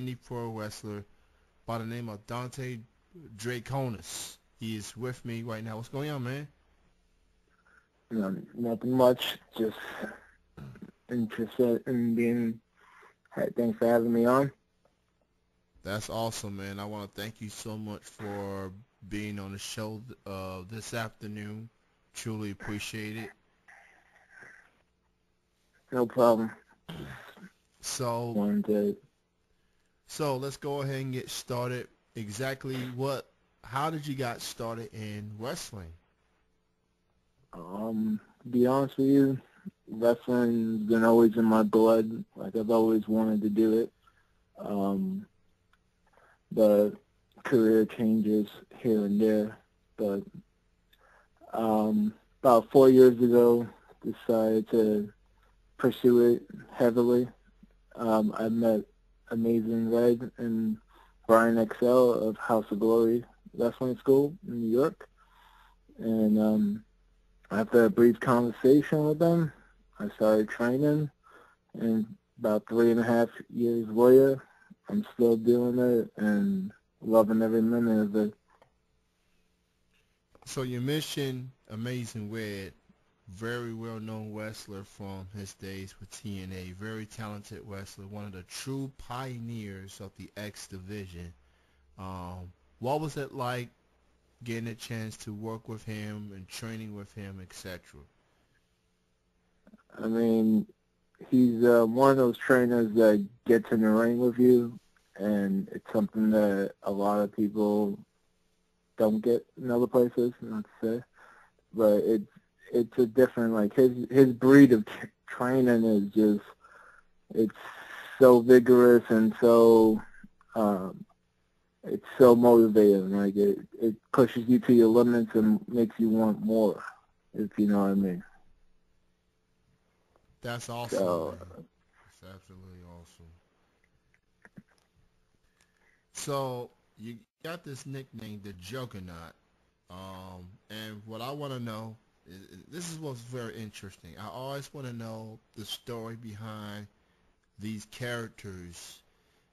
indie pro wrestler by the name of Dante Draconis. He is with me right now. What's going on, man? No, nothing much. Just interested in being. Thanks for having me on. That's awesome, man. I want to thank you so much for being on the show uh, this afternoon. Truly appreciate it. No problem. So, One day. So let's go ahead and get started. Exactly what? How did you got started in wrestling? Um, be honest with you, wrestling's been always in my blood. Like I've always wanted to do it. Um, but career changes here and there. But um, about four years ago, decided to pursue it heavily. Um, I met Amazing Red and Brian XL of House of Glory Wrestling School in New York. And um, after a brief conversation with them, I started training. And about three and a half years later, I'm still doing it and loving every minute of it. So you mentioned Amazing Red, very well-known wrestler from his days with TNA, very talented wrestler, one of the true pioneers of the X division. Um, what was it like getting a chance to work with him and training with him, etc.? I mean, he's uh, one of those trainers that gets in the ring with you, and it's something that a lot of people don't get in other places, not to say, but it's it's a different like his his breed of t- training is just it's so vigorous and so um, it's so motivating. Like it it pushes you to your limits and makes you want more, if you know what I mean. That's awesome. So. That's absolutely awesome. So you got this nickname, the Juggernaut, um, and what I want to know this is what's very interesting. I always want to know the story behind these characters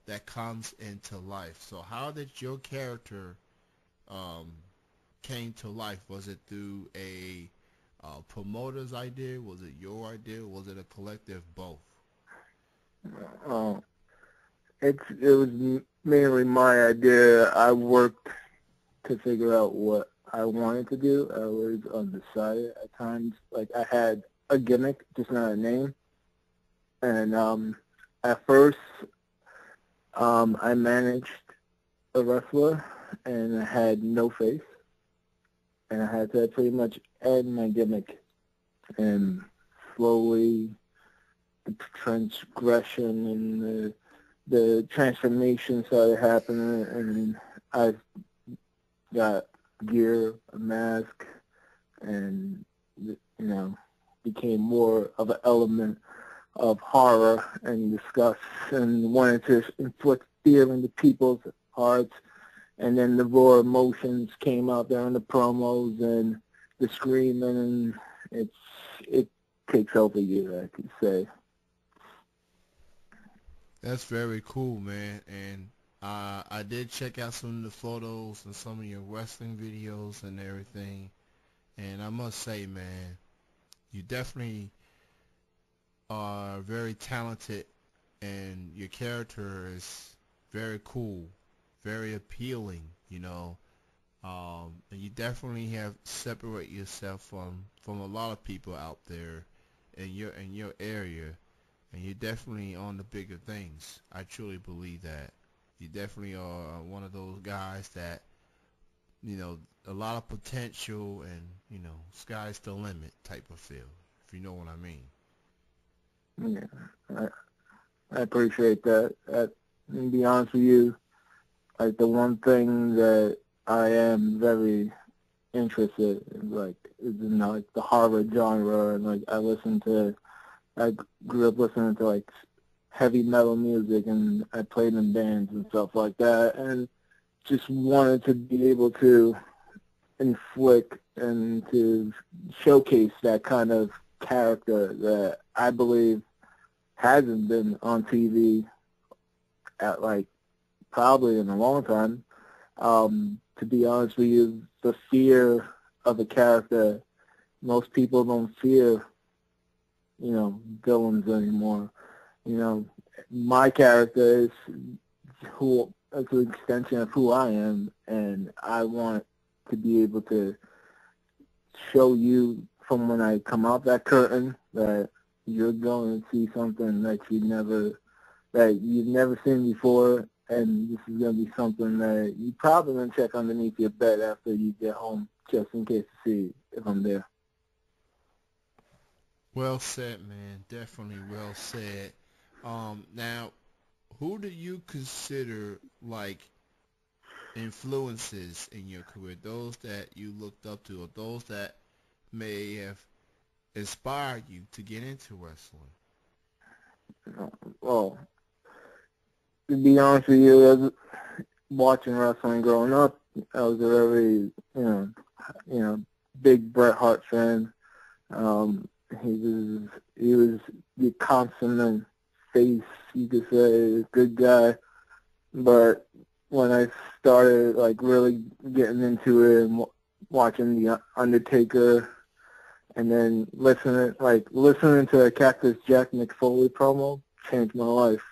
that comes into life. So how did your character um, came to life? Was it through a uh, promoter's idea? Was it your idea? Was it a collective both? Uh, it's it was mainly my idea. I worked to figure out what I wanted to do. I was undecided at times. Like I had a gimmick, just not a name. And um, at first, um, I managed a wrestler, and I had no face, and I had to pretty much add my gimmick, and slowly the transgression and the the transformation started happening, and I got gear, a mask, and you know became more of an element of horror and disgust, and wanted to inflict fear into people's hearts. And then the raw emotions came out there in the promos and the screaming, and it's it takes over you, I could say. That's very cool, man. And uh, I did check out some of the photos and some of your wrestling videos and everything. And I must say, man, you definitely are very talented and your character is very cool, very appealing, you know. Um, and you definitely have separate yourself from, from a lot of people out there in your in your area and you're definitely on the bigger things. I truly believe that. You definitely are uh, one of those guys that, you know, a lot of potential and, you know, sky's the limit type of feel, if you know what I mean. Yeah, I, I appreciate that. that. To be honest with you, like the one thing that I am very interested in, like, is in like the horror genre, and like I listen to, I grew up listening to like heavy metal music, and I played in bands and stuff like that, and just wanted to be able to inflict and to showcase that kind of character that I believe hasn't been on TV at like probably in a long time. Um, to be honest with you, the fear of a character, most people don't fear, you know, villains anymore. You know, my character is who it's an extension of who I am, and I want to be able to show you from when I come out that curtain that you're going to see something that you never that you've never seen before, and this is going to be something that you probably going to check underneath your bed after you get home, just in case to see if I'm there. Well said, man. Definitely well said. Um, now, who do you consider like influences in your career? Those that you looked up to, or those that may have inspired you to get into wrestling? Well, to be honest with you, as watching wrestling growing up, I was a very, you know, you know, big Bret Hart fan. Um, he was he was the consummate face, you could say, good guy. But when I started like really getting into it and watching the Undertaker, and then listening like listening to a Cactus Jack Mick Foley promo changed my life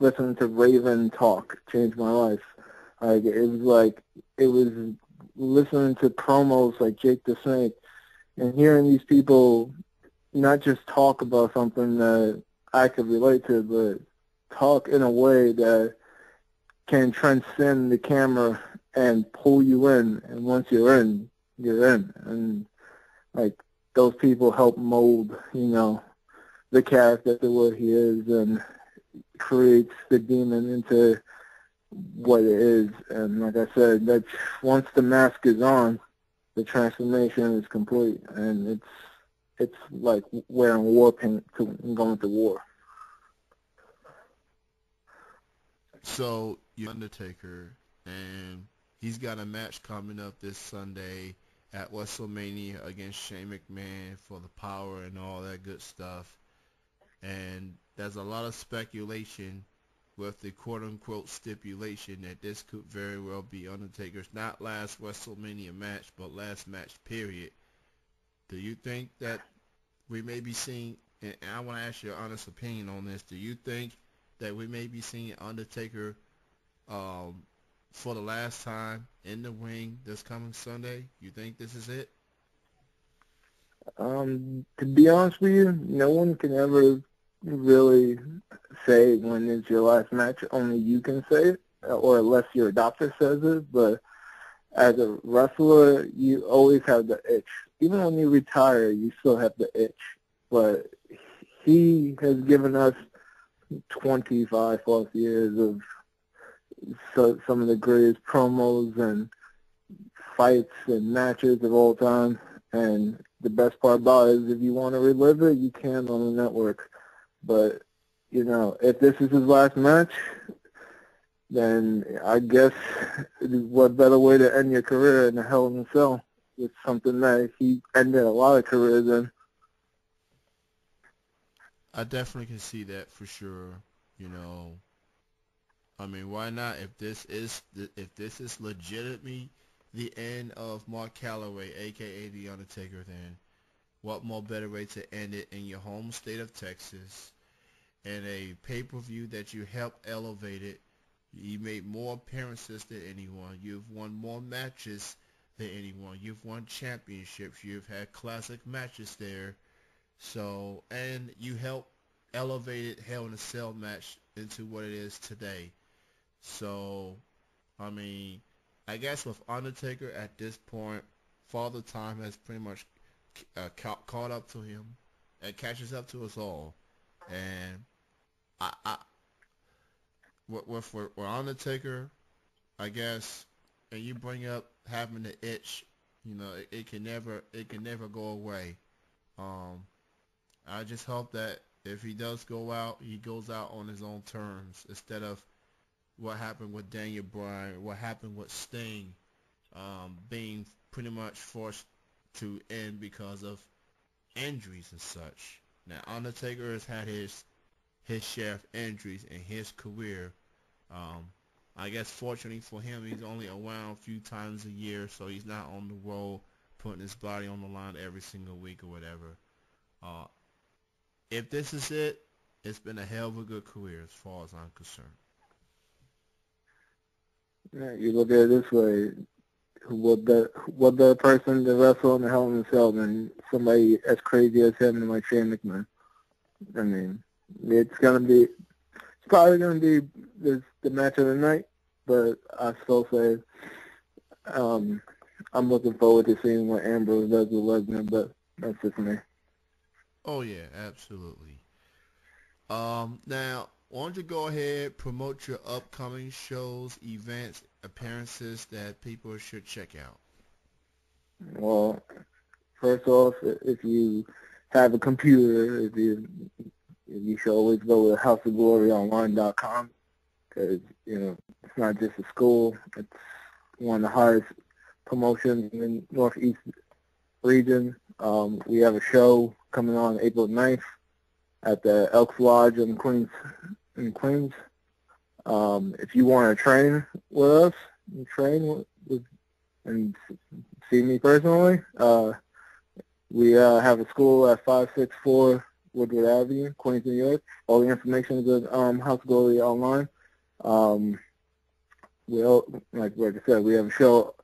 listening to Raven talk changed my life. Like it was like it was listening to promos like Jake the Snake and hearing these people not just talk about something that I could relate to, but talk in a way that can transcend the camera and pull you in. And once you're in, you're in. And like those people help mold, you know, the character to what he is and creates the demon into what it is. And like I said, that once the mask is on, the transformation is complete, and it's it's like wearing war paint to going to war. So you Undertaker, and he's got a match coming up this Sunday at WrestleMania against Shane McMahon for the power and all that good stuff. And there's a lot of speculation with the quote-unquote stipulation that this could very well be Undertaker's not last WrestleMania match, but last match period. Do you think that we may be seeing, and I want to ask your honest opinion on this, do you think that we may be seeing Undertaker um, for the last time in the ring this coming Sunday? You think this is it? Um, to be honest with you, no one can ever really say when it's your last match. Only you can say it, or unless your doctor says it. But as a wrestler, you always have the itch. Even when you retire, you still have the itch. But he has given us 25 plus years of so, some of the greatest promos and fights and matches of all time. And the best part about it is if you want to relive it, you can on the network. But you know, if this is his last match, then I guess what better way to end your career in a Hell in a Cell? It's something that he ended a lot of careers in. I definitely can see that for sure. You know, I mean, why not? If this is if this is legitimately the end of Mark Calaway, aka The Undertaker, then what more better way to end it in your home state of Texas? and a pay-per-view that you helped elevate it. You made more appearances than anyone. You've won more matches than anyone. You've won championships. You've had classic matches there. So, and you helped elevated Hell in a Cell match into what it is today. So, I mean, I guess with Undertaker at this point, Father Time has pretty much uh, ca- caught up to him and catches up to us all. And I, I with, with, with Undertaker, I guess, and you bring up having the itch, you know, it, it, can never it can never go away. Um, I just hope that if he does go out, he goes out on his own terms instead of what happened with Daniel Bryan, what happened with Sting, um, being pretty much forced to end because of injuries and such. Now Undertaker has had his his share of injuries in his career. Um, I guess fortunately for him, he's only around a few times a year, so he's not on the road putting his body on the line every single week or whatever. Uh, if this is it, it's been a hell of a good career as far as I'm concerned. Yeah, you look at it this way, what the what the person to wrestle in the Hell in a Cell than somebody as crazy as him and like Shane McMahon. I mean, it's gonna be, it's probably gonna be the the match of the night, but I still say, um, I'm looking forward to seeing what Ambrose does with Lesnar, but that's just me. Oh yeah, absolutely. Um, now why don't you go ahead promote your upcoming shows, events, appearances that people should check out? Well, first off, if you have a computer, if you you should always go with houseofgloryonline.com because you know it's not just a school; it's one of the hardest promotions in the Northeast region. Um, we have a show coming on April 9th at the Elks Lodge in Queens in Queens. Um, if you want to train with us, train with, with and see me personally, uh, we uh, have a school at 564 Woodward Avenue, Queens, New York. All the information is at um, House Glory Online. Um, we all, like, like I said, we have a show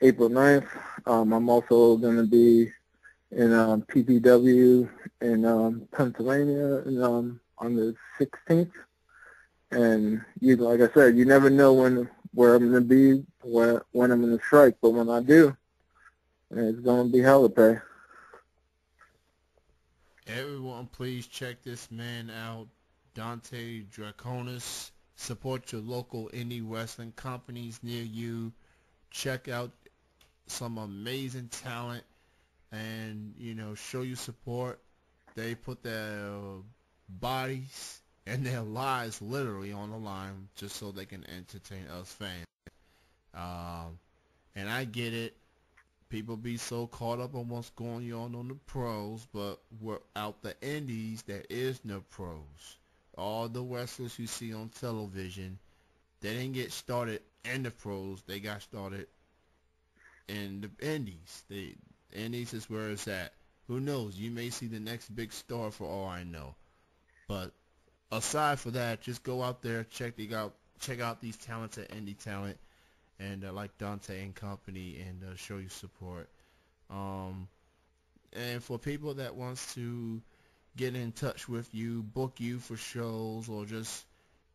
April 9th. Um, I'm also going to be in um, PPW in um, Pennsylvania and, um, on the 16th. And you, like I said, you never know when where I'm going to be, where, when I'm going to strike. But when I do, it's going to be hell to pay. Everyone, please check this man out, Dante Draconis. Support your local indie wrestling companies near you. Check out some amazing talent and, you know, show you support. They put their bodies and their lives literally on the line just so they can entertain us fans. Um, and I get it. People be so caught up on what's going on on the pros, but without the indies, there is no pros. All the wrestlers you see on television, they didn't get started in the pros. They got started in the indies. The indies is where it's at. Who knows? You may see the next big star for all I know. But aside for that, just go out there, check the out, check out these talented indie talent, and uh, like Dante and company, and uh, show you support. Um, and for people that wants to get in touch with you, book you for shows, or just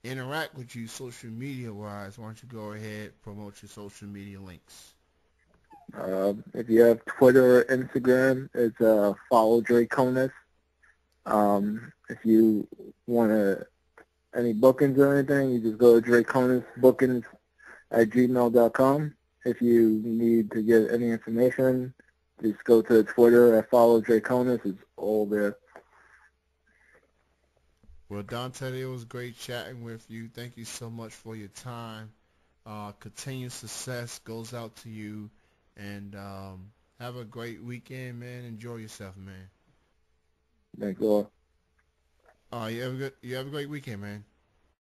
interact with you social media wise, why don't you go ahead promote your social media links? Uh, if you have Twitter or Instagram, it's uh, follow Draconis. Um, if you want to any bookings or anything, you just go to Draconis Bookings at gmail.com. If you need to get any information, just go to Twitter at follow Draconis. It's all there. Well, Dante, it was great chatting with you. Thank you so much for your time. Uh, continued success goes out to you. And um, have a great weekend, man. Enjoy yourself, man. Thanks, Lord. Uh, you have a good, you have a great weekend, man.